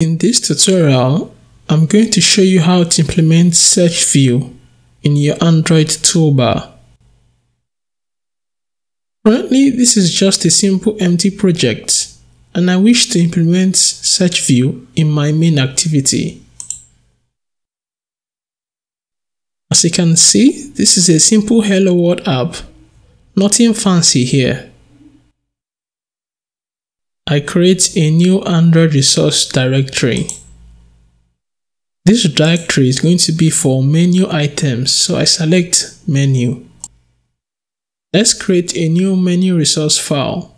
In this tutorial, I'm going to show you how to implement search view in your Android toolbar. Currently, this is just a simple empty project and I wish to implement search view in my main activity. As you can see, this is a simple Hello World app. Nothing fancy here. I create a new Android resource directory. This directory is going to be for menu items, so I select menu. Let's create a new menu resource file.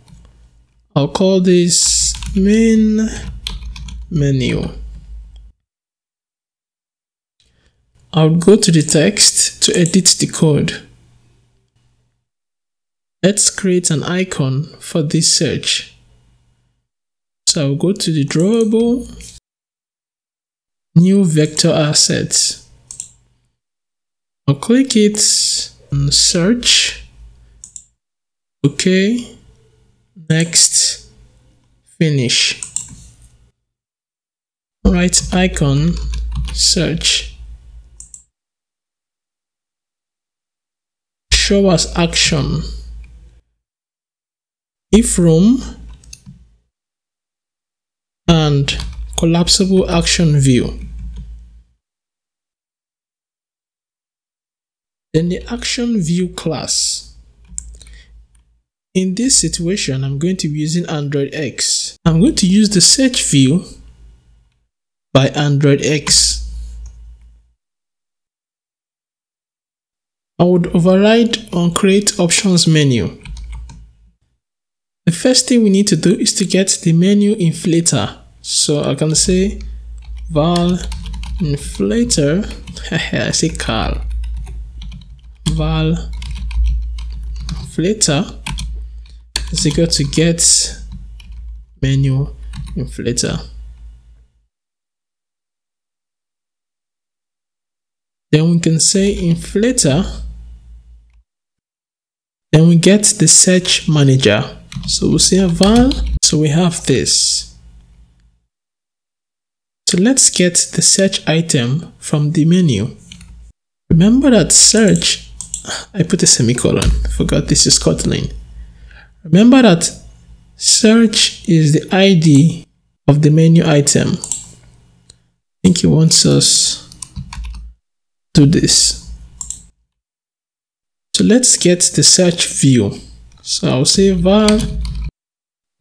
I'll call this main menu. I'll go to the text to edit the code. Let's create an icon for this search. So I'll go to the drawable, new vector assets. I'll click it and search. Okay. Next. Finish. Right icon, search. Show as action. If room and collapsible action view. Then the action view class. In this situation, I'm going to be using Android X. I'm going to use the search view by Android X. I would override on create options menu. The first thing we need to do is to get the menu inflater. So I can say val inflator, I say cal, val inflator is equal to get menu inflater. Then we can say inflator. Then we get the search manager. So we'll say val. So we have this. So let's get the search item from the menu. Remember that search, I put a semicolon, forgot this is Kotlin. Remember that search is the ID of the menu item. I think he wants us to do this. So let's get the search view. So I'll say val,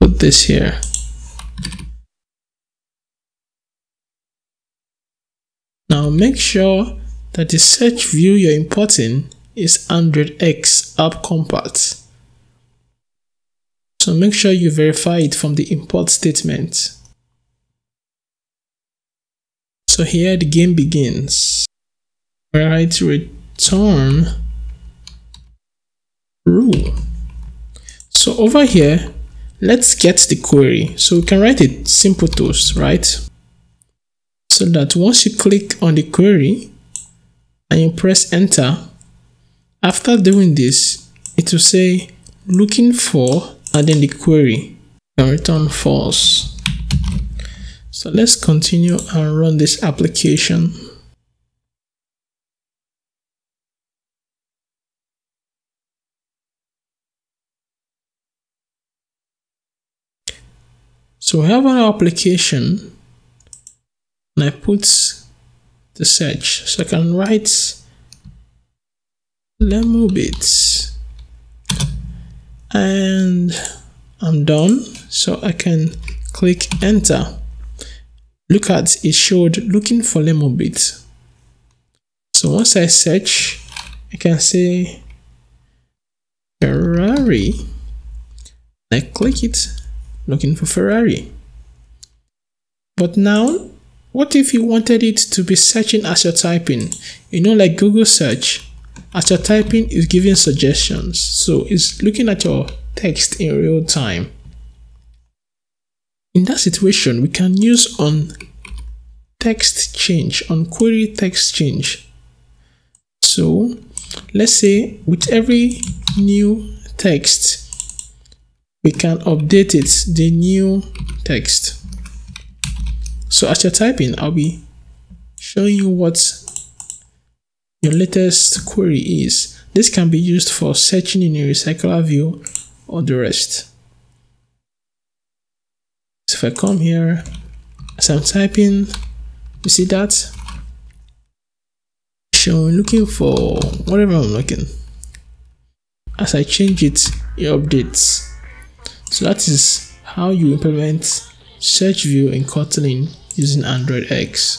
put this here. Now make sure that the search view you're importing is Android X app compat. So make sure you verify it from the import statement. So here the game begins. Write return rule. So over here, let's get the query. So we can write a simple toast, right? So that once you click on the query and you press enter, after doing this, it will say looking for and then the query and return false. So let's continue and run this application. So I have an application and I put the search. So I can write Lemubits and I'm done. So I can click enter. Look at it showed looking for Lemubits. So once I search, I can say Ferrari. I click it looking for Ferrari. But now, what if you wanted it to be searching as you're typing? You know, like Google search, as you're typing, is giving suggestions. So it's looking at your text in real time. In that situation, we can use on text change, on query text change. So let's say with every new text, we can update it the new text So as you're typing, I'll be showing you what your latest query is. This can be used for searching in a recycler view or the rest. So if I come here, as I'm typing, you see that? Showing looking for whatever I'm looking. As I change it, it updates. So that is how you implement search view in Kotlin using Android X.